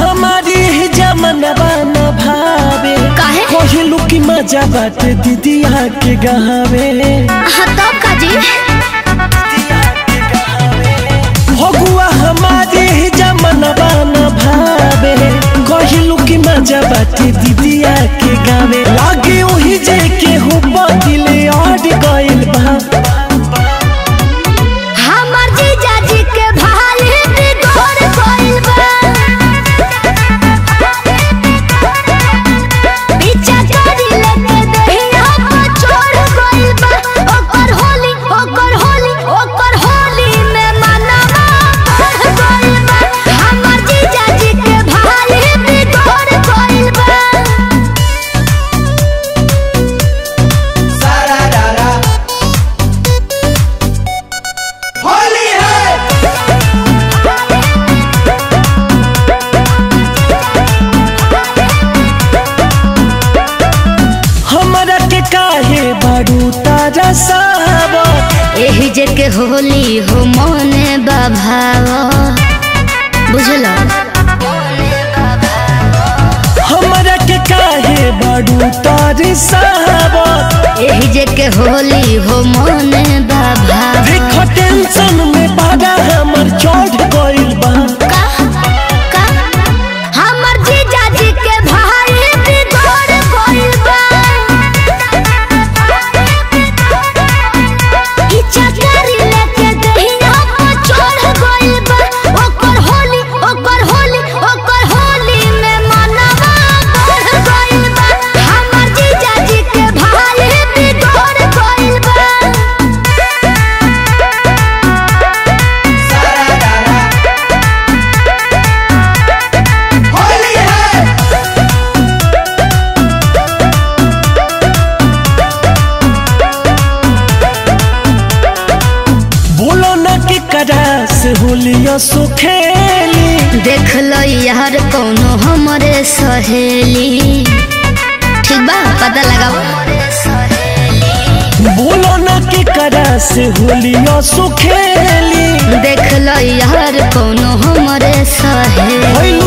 हमारी जमनवा न भावे। काहे? कोहिलू की मज़ा बात दीदिया के गावे हाँ तो काजी। भगुआ हमारी जमनवा न भावे। मज़ा बाटे दीदिया के गावे बारू साहब। यही एही जे के होली हो मन बाभाव बुझल? हमरा के काहे बारू तारी साहब? एही जे के होली हो मन बाभाव के करा से होलिया सो देख लो यार कौनो हमरे सहेली। ठीक बा पता लगाओ। बोलो ना के करा से होलिया सो देख लो यार कौनो हमरे सहेली।